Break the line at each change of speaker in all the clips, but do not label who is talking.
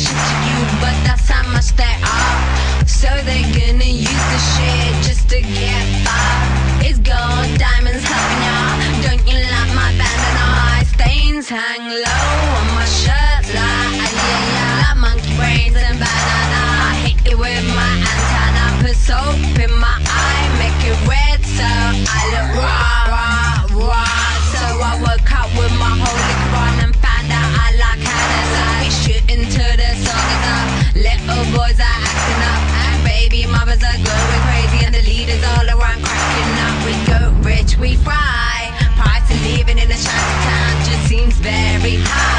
shit to you, but that's how much they are. So they're gonna use the shit just to get by. It's gold, diamonds helping ya. Don't you like my bandana? Stains hang low on my shirt, like, ah, yeah, yeah. Like monkey brains and bad. others are going crazy and the leaders all around cracking up. We go rich, we fry. Price of living in a shanty town just seems very high.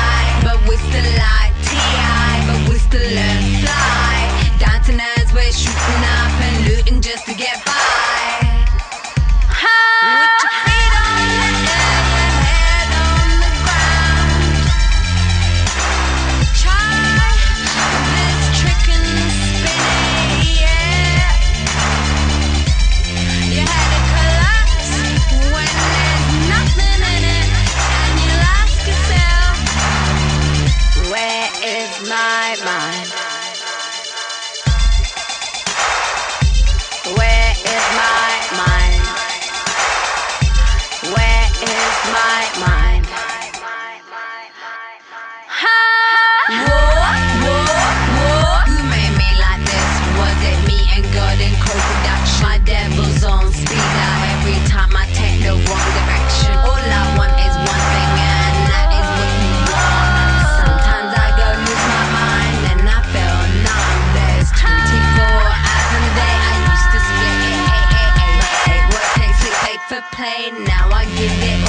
paid, now I give it.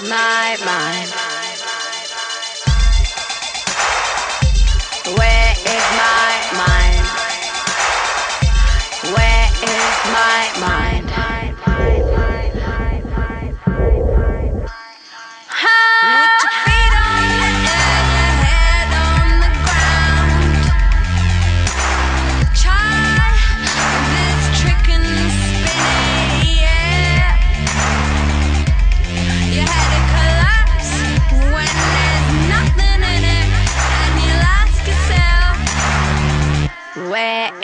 my mind.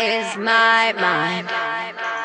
is my mind.